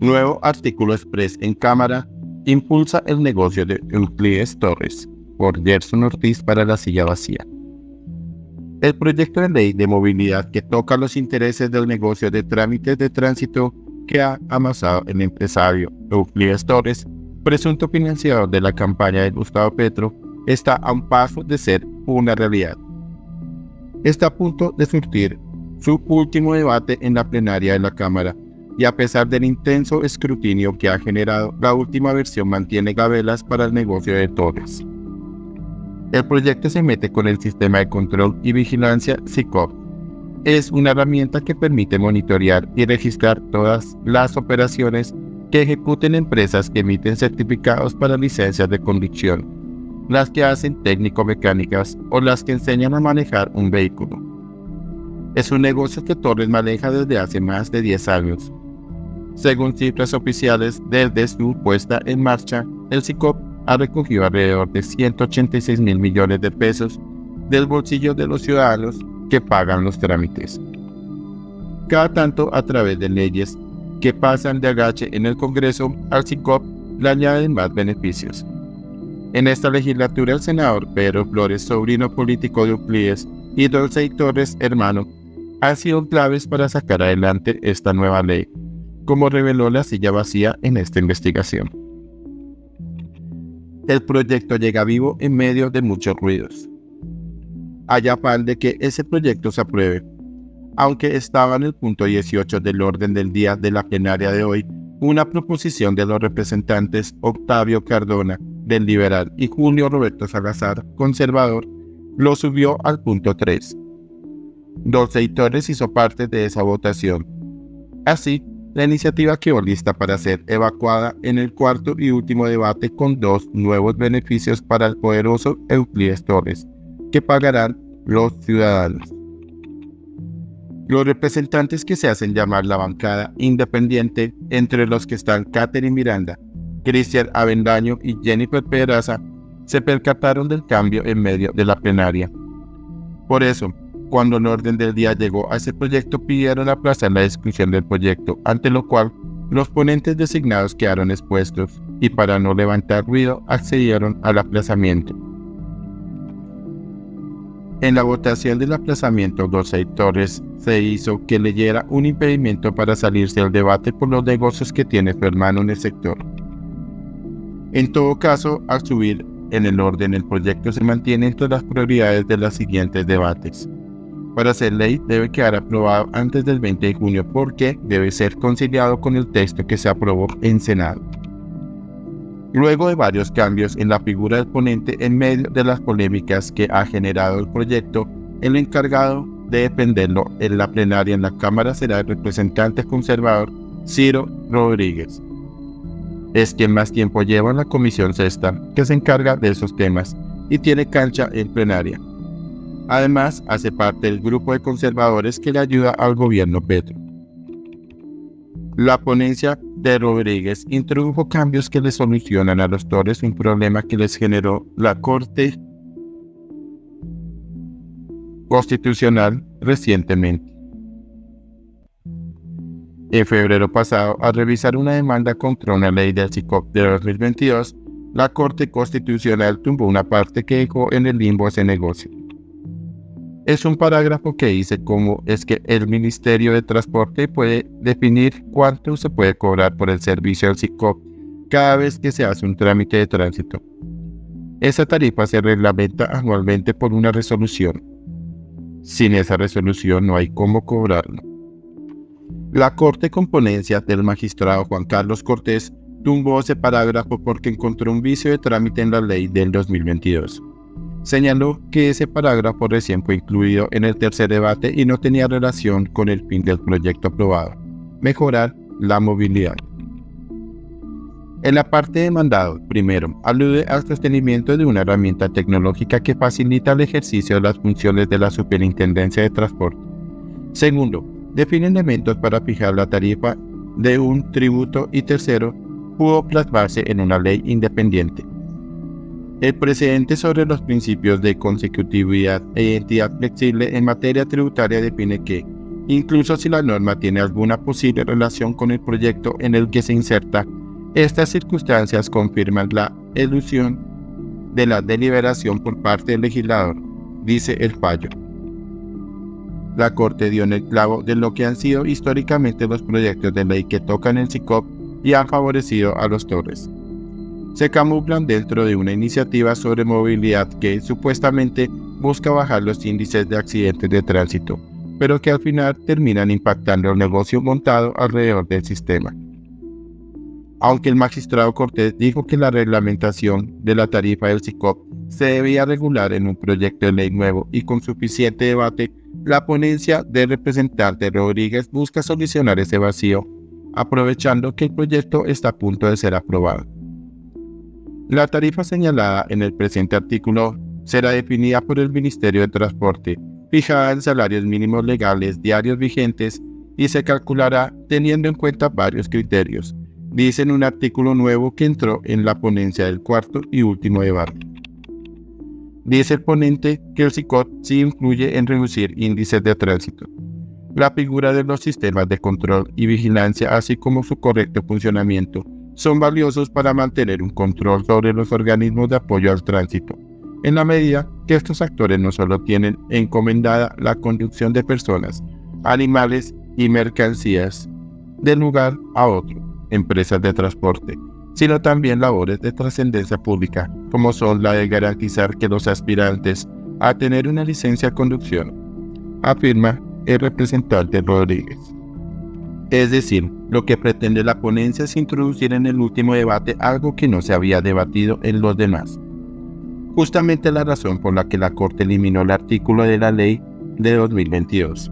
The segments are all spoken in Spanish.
Nuevo artículo express en Cámara impulsa el negocio de Euclides Torres por Gerson Ortiz para la silla vacía. El proyecto de ley de movilidad que toca los intereses del negocio de trámites de tránsito que ha amasado el empresario Euclides Torres, presunto financiador de la campaña de Gustavo Petro, está a un paso de ser una realidad. Está a punto de surtir su último debate en la plenaria de la Cámara y a pesar del intenso escrutinio que ha generado, la última versión mantiene gabelas para el negocio de Torres. El proyecto se mete con el sistema de control y vigilancia SICOP. Es una herramienta que permite monitorear y registrar todas las operaciones que ejecuten empresas que emiten certificados para licencias de conducción, las que hacen técnico-mecánicas o las que enseñan a manejar un vehículo. Es un negocio que Torres maneja desde hace más de 10 años. Según cifras oficiales, desde su puesta en marcha, el SICOP ha recogido alrededor de 186 mil millones de pesos del bolsillo de los ciudadanos que pagan los trámites. Cada tanto a través de leyes que pasan de agache en el Congreso, al CICOP le añaden más beneficios. En esta legislatura el senador Pedro Flores, sobrino político de Euclides, y Dulce Torres, hermano, han sido claves para sacar adelante esta nueva ley, como reveló la silla vacía en esta investigación el proyecto llega vivo en medio de muchos ruidos. Hay afán de que ese proyecto se apruebe, aunque estaba en el punto 18 del orden del día de la plenaria de hoy una proposición de los representantes Octavio Cardona, del liberal, y Julio Roberto Salazar, conservador, lo subió al punto 3. Dos editores hizo parte de esa votación. Así, la iniciativa quedó lista para ser evacuada en el cuarto y último debate con dos nuevos beneficios para el poderoso Euclides Torres, que pagarán los ciudadanos. Los representantes que se hacen llamar la bancada independiente, entre los que están Catherine Miranda, Cristian Avendaño y Jennifer Pedraza, se percataron del cambio en medio de la plenaria. Por eso, cuando el orden del día llegó a ese proyecto, pidieron aplazar la discusión del proyecto, ante lo cual los ponentes designados quedaron expuestos y para no levantar ruido accedieron al aplazamiento. En la votación del aplazamiento, los sectores se hizo que leyera un impedimento para salirse del debate por los negocios que tiene su hermano en el sector. En todo caso, al subir en el orden, el proyecto se mantiene entre las prioridades de los siguientes debates. Para ser ley debe quedar aprobado antes del 20 de junio porque debe ser conciliado con el texto que se aprobó en Senado. Luego de varios cambios en la figura del ponente en medio de las polémicas que ha generado el proyecto, el encargado de defenderlo en la plenaria en la Cámara será el representante conservador Ciro Rodríguez. Es quien más tiempo lleva en la Comisión Sexta, que se encarga de esos temas y tiene cancha en plenaria. Además, hace parte del grupo de conservadores que le ayuda al gobierno Petro. La ponencia de Rodríguez introdujo cambios que le solucionan a los Torres un problema que les generó la Corte Constitucional recientemente. En febrero pasado, al revisar una demanda contra una ley del CICOP de 2022, la Corte Constitucional tumbó una parte que dejó en el limbo ese negocio es un parágrafo que dice cómo es que el Ministerio de Transporte puede definir cuánto se puede cobrar por el servicio del SICOP cada vez que se hace un trámite de tránsito. Esa tarifa se reglamenta anualmente por una resolución. Sin esa resolución no hay cómo cobrarlo. La Corte Componencia del magistrado Juan Carlos Cortés tumbó ese parágrafo porque encontró un vicio de trámite en la ley del 2022 señaló que ese parágrafo recién fue incluido en el tercer debate y no tenía relación con el fin del proyecto aprobado, mejorar la movilidad. En la parte de mandado, primero, alude al sostenimiento de una herramienta tecnológica que facilita el ejercicio de las funciones de la Superintendencia de Transporte. Segundo, define elementos para fijar la tarifa de un tributo y tercero, pudo plasmarse en una ley independiente. El precedente sobre los principios de consecutividad e identidad flexible en materia tributaria define que incluso si la norma tiene alguna posible relación con el proyecto en el que se inserta. Estas circunstancias confirman la elusión de la deliberación por parte del legislador, dice el fallo. La Corte dio en el clavo de lo que han sido históricamente los proyectos de ley que tocan el CICOP y han favorecido a los torres. Se camuflan dentro de una iniciativa sobre movilidad que supuestamente busca bajar los índices de accidentes de tránsito, pero que al final terminan impactando el negocio montado alrededor del sistema. Aunque el magistrado Cortés dijo que la reglamentación de la tarifa del CICOP se debía regular en un proyecto de ley nuevo y con suficiente debate, la ponencia del representante Rodríguez busca solucionar ese vacío, aprovechando que el proyecto está a punto de ser aprobado. La tarifa señalada en el presente artículo será definida por el Ministerio de Transporte, fijada en salarios mínimos legales diarios vigentes y se calculará teniendo en cuenta varios criterios, dice en un artículo nuevo que entró en la ponencia del cuarto y último debate. Dice el ponente que el CICOT sí incluye en reducir índices de tránsito. La figura de los sistemas de control y vigilancia, así como su correcto funcionamiento, son valiosos para mantener un control sobre los organismos de apoyo al tránsito, en la medida que estos actores no solo tienen encomendada la conducción de personas, animales y mercancías de lugar a otro, empresas de transporte, sino también labores de trascendencia pública, como son la de garantizar que los aspirantes a tener una licencia de conducción, afirma el representante Rodríguez. Es decir, lo que pretende la ponencia es introducir en el último debate algo que no se había debatido en los demás. Justamente la razón por la que la Corte eliminó el artículo de la ley de 2022.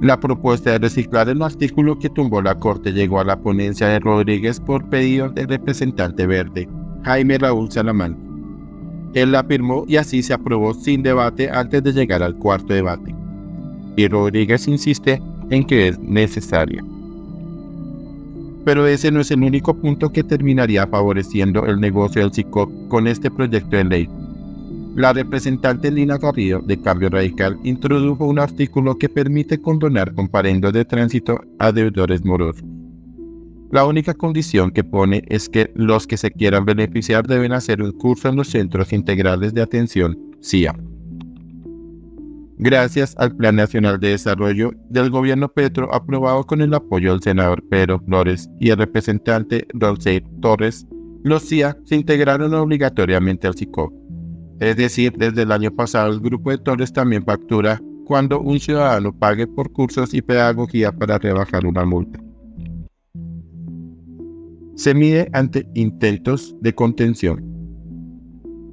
La propuesta de reciclar el artículo que tumbó la Corte llegó a la ponencia de Rodríguez por pedido del representante verde, Jaime Raúl Salamán. Él la firmó y así se aprobó sin debate antes de llegar al cuarto debate. Y Rodríguez insiste en que es necesaria. Pero ese no es el único punto que terminaría favoreciendo el negocio del CICOP con este proyecto de ley. La representante Lina Garrido de Cambio Radical introdujo un artículo que permite condonar comparendos de tránsito a deudores morosos. La única condición que pone es que los que se quieran beneficiar deben hacer un curso en los Centros Integrales de Atención, CIA gracias al Plan Nacional de Desarrollo del Gobierno Petro aprobado con el apoyo del senador Pedro Flores y el representante Dolce Torres, los CIA se integraron obligatoriamente al SICOP. Es decir, desde el año pasado el grupo de Torres también factura cuando un ciudadano pague por cursos y pedagogía para rebajar una multa. Se mide ante intentos de contención.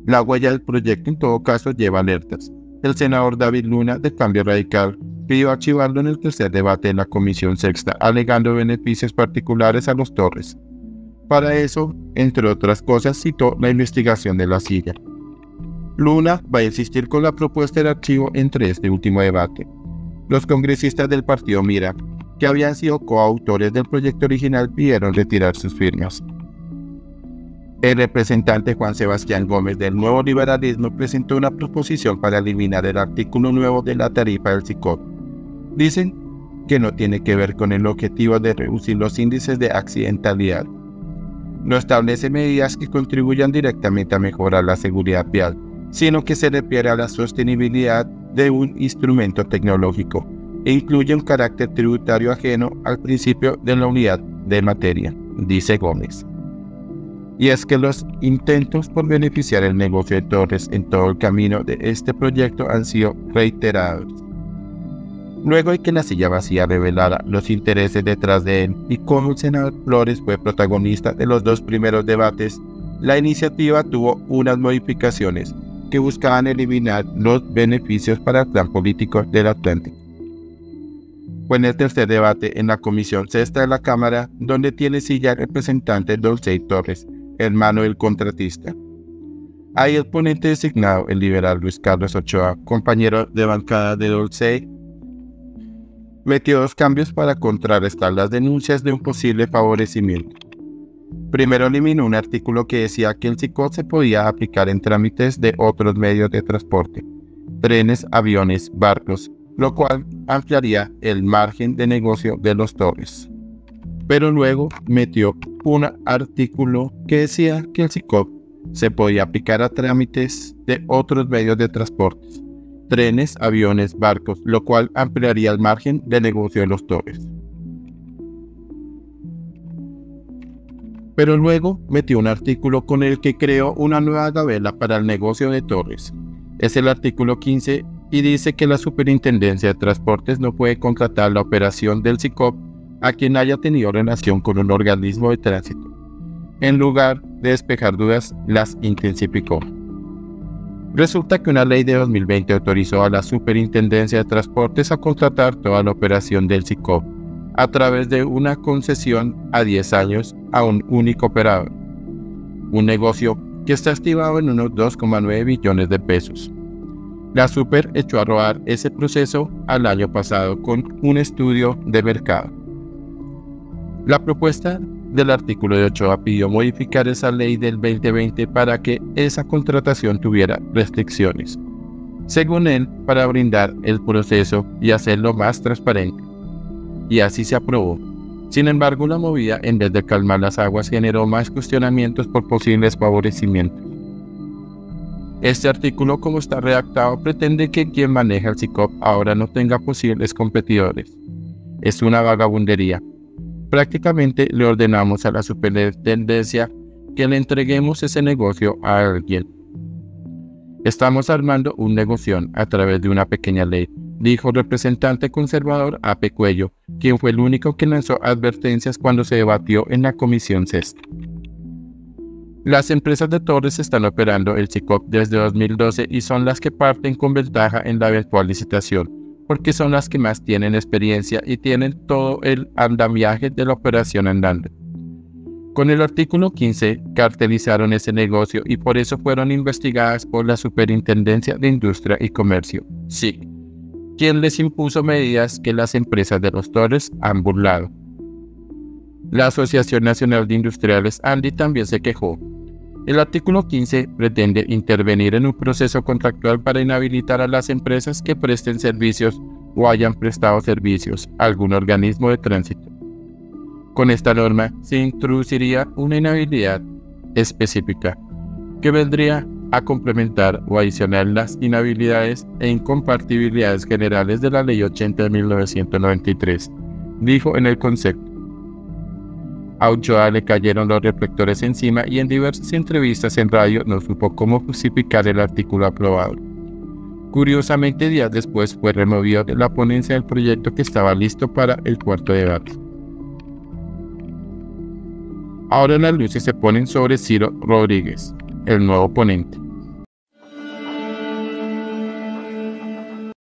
La huella del proyecto en todo caso lleva alertas el senador David Luna de Cambio Radical pidió archivarlo en el tercer debate en la Comisión Sexta, alegando beneficios particulares a los Torres. Para eso, entre otras cosas, citó la investigación de la silla. Luna va a insistir con la propuesta de archivo entre este último debate. Los congresistas del partido Mira, que habían sido coautores del proyecto original, pidieron retirar sus firmas. El representante Juan Sebastián Gómez del Nuevo Liberalismo presentó una proposición para eliminar el artículo nuevo de la tarifa del CICOP. Dicen que no tiene que ver con el objetivo de reducir los índices de accidentalidad. No establece medidas que contribuyan directamente a mejorar la seguridad vial, sino que se refiere a la sostenibilidad de un instrumento tecnológico e incluye un carácter tributario ajeno al principio de la unidad de materia, dice Gómez y es que los intentos por beneficiar el negocio de Torres en todo el camino de este proyecto han sido reiterados. Luego de que la silla vacía revelara los intereses detrás de él y cómo el senador Flores fue protagonista de los dos primeros debates, la iniciativa tuvo unas modificaciones que buscaban eliminar los beneficios para el plan político del Atlántico. Fue en el tercer debate en la Comisión Sexta de la Cámara donde tiene silla el representante Dulce Torres, hermano del contratista. Ahí el ponente designado, el liberal Luis Carlos Ochoa, compañero de bancada de Dolce, metió dos cambios para contrarrestar las denuncias de un posible favorecimiento. Primero eliminó un artículo que decía que el CICOT se podía aplicar en trámites de otros medios de transporte, trenes, aviones, barcos, lo cual ampliaría el margen de negocio de los Torres. Pero luego metió un artículo que decía que el SICOP se podía aplicar a trámites de otros medios de transporte, trenes, aviones, barcos, lo cual ampliaría el margen de negocio de los Torres. Pero luego metió un artículo con el que creó una nueva gavela para el negocio de Torres. Es el artículo 15 y dice que la Superintendencia de Transportes no puede contratar la operación del SICOP a quien haya tenido relación con un organismo de tránsito. En lugar de despejar dudas, las intensificó. Resulta que una ley de 2020 autorizó a la Superintendencia de Transportes a contratar toda la operación del SICOP a través de una concesión a 10 años a un único operador. Un negocio que está estimado en unos 2,9 billones de pesos. La Super echó a robar ese proceso al año pasado con un estudio de mercado. La propuesta del artículo de Ochoa pidió modificar esa ley del 2020 para que esa contratación tuviera restricciones, según él, para brindar el proceso y hacerlo más transparente. Y así se aprobó. Sin embargo, la movida, en vez de calmar las aguas, generó más cuestionamientos por posibles favorecimientos. Este artículo, como está redactado, pretende que quien maneja el SICOP ahora no tenga posibles competidores. Es una vagabundería. Prácticamente le ordenamos a la superintendencia que le entreguemos ese negocio a alguien. Estamos armando un negocio a través de una pequeña ley, dijo el representante conservador Ape Cuello, quien fue el único que lanzó advertencias cuando se debatió en la Comisión Sexta. Las empresas de torres están operando el CICOP desde 2012 y son las que parten con ventaja en la eventual licitación, porque son las que más tienen experiencia y tienen todo el andamiaje de la operación andando. Con el artículo 15 cartelizaron ese negocio y por eso fueron investigadas por la Superintendencia de Industria y Comercio, SIC, quien les impuso medidas que las empresas de los torres han burlado. La Asociación Nacional de Industriales Andy también se quejó. El artículo 15 pretende intervenir en un proceso contractual para inhabilitar a las empresas que presten servicios o hayan prestado servicios a algún organismo de tránsito. Con esta norma se introduciría una inhabilidad específica que vendría a complementar o adicionar las inhabilidades e incompatibilidades generales de la Ley 80 de 1993, dijo en el concepto. A Ochoa le cayeron los reflectores encima y en diversas entrevistas en radio no supo cómo justificar el artículo aprobado. Curiosamente, días después fue removido de la ponencia del proyecto que estaba listo para el cuarto debate. Ahora las luces se ponen sobre Ciro Rodríguez, el nuevo ponente.